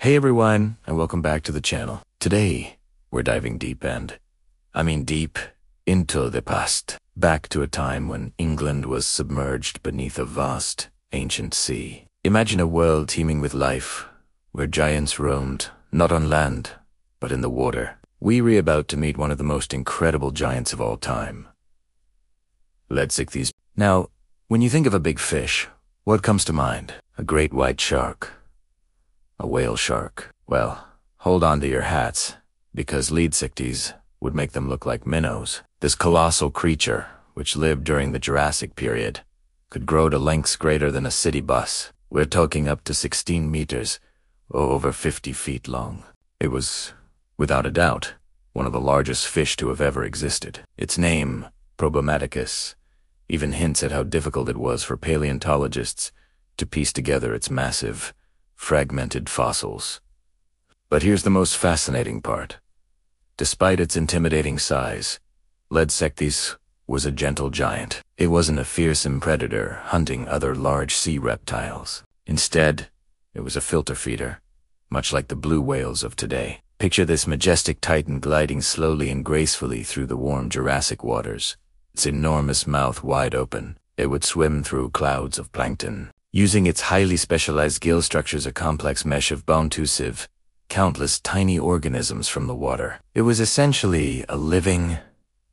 Hey everyone, and welcome back to the channel. Today, we're diving deep and, I mean deep, into the past. Back to a time when England was submerged beneath a vast, ancient sea. Imagine a world teeming with life, where giants roamed, not on land, but in the water. We are about to meet one of the most incredible giants of all time. Leedsichthys. Now, when you think of a big fish, what comes to mind? A great white shark. A whale shark. Well, hold on to your hats, because Leedsichthys would make them look like minnows. This colossal creature, which lived during the Jurassic period, could grow to lengths greater than a city bus. We're talking up to 16 meters, or over 50 feet long. It was, without a doubt, one of the largest fish to have ever existed. Its name, problematicus, even hints at how difficult it was for paleontologists to piece together its massive, fragmented fossils. But here's the most fascinating part. Despite its intimidating size, Leedsichthys was a gentle giant. It wasn't a fearsome predator hunting other large sea reptiles. Instead, it was a filter feeder, much like the blue whales of today. Picture this majestic titan gliding slowly and gracefully through the warm Jurassic waters, its enormous mouth wide open. It would swim through clouds of plankton. Using its highly specialized gill structures a complex mesh of bone to sieve countless tiny organisms from the water. It was essentially a living,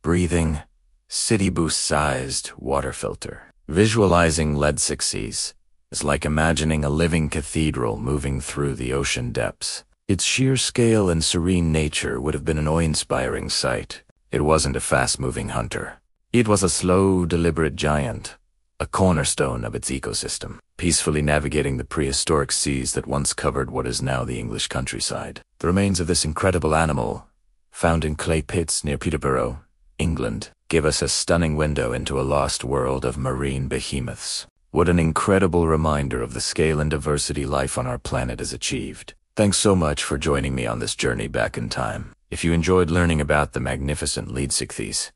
breathing, city boost-sized water filter. Visualizing lead Leedsichthys is like imagining a living cathedral moving through the ocean depths. Its sheer scale and serene nature would have been an awe-inspiring sight. It wasn't a fast-moving hunter. It was a slow, deliberate giant, a cornerstone of its ecosystem, peacefully navigating the prehistoric seas that once covered what is now the English countryside. The remains of this incredible animal, found in clay pits near Peterborough, England, give us a stunning window into a lost world of marine behemoths. What an incredible reminder of the scale and diversity life on our planet has achieved. Thanks so much for joining me on this journey back in time. If you enjoyed learning about the magnificent Leedsichthys,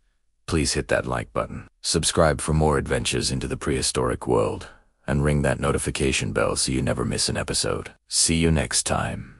please hit that like button. Subscribe for more adventures into the prehistoric world, and ring that notification bell so you never miss an episode. See you next time.